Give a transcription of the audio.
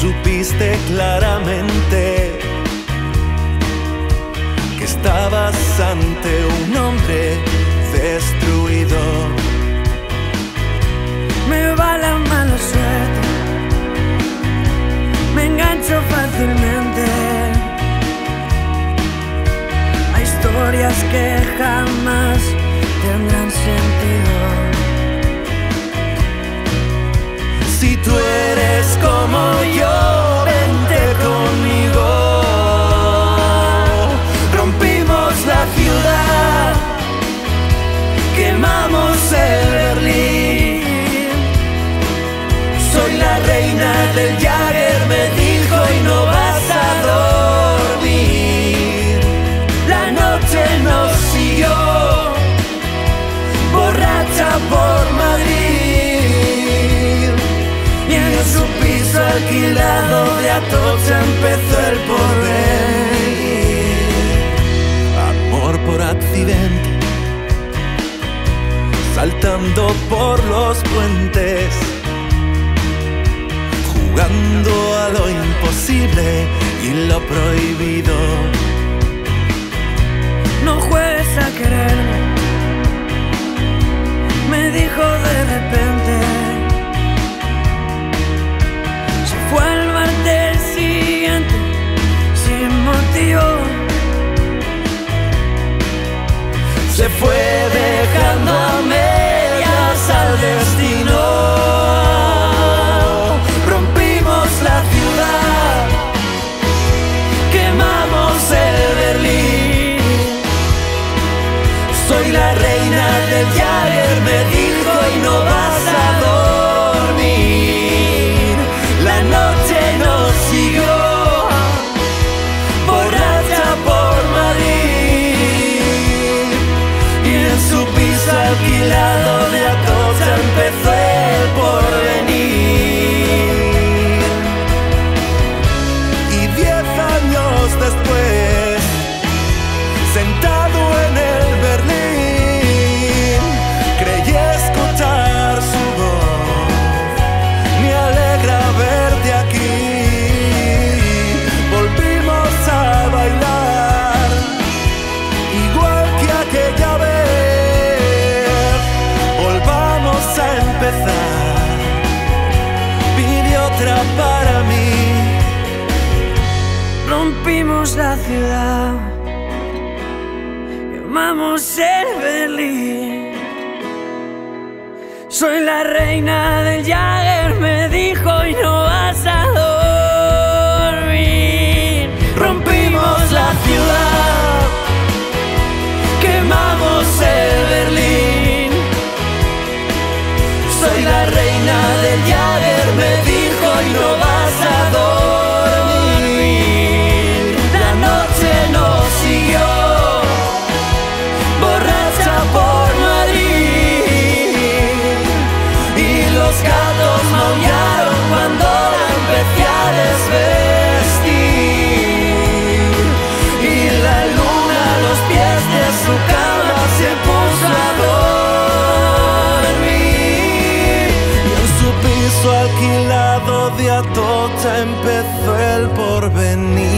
Supiste claramente que estabas ante un hombre destruido. Me va la mala suerte, me engancho fácilmente. Hay historias que jamás tendrán sentido. Si tú eres como yo, vente conmigo. Rompimos la ciudad, quemamos el Berlín. Soy la reina del Jagger, su piso alquilado de Atocha empezó el porvenir. Amor por accidente, saltando por los puentes, jugando a lo imposible y lo prohibido. Del Jagger, me dijo, y no vas a dormir. La noche nos siguió, borracha por Madrid. Y en su piso alquilado para mí. Rompimos la ciudad, quemamos el Berlín. Soy la reina del Jagger, me dijo, y no vas a dormir. Rompimos la ciudad, quemamos el Berlín. Soy la reina. lado de Atota empezó el porvenir.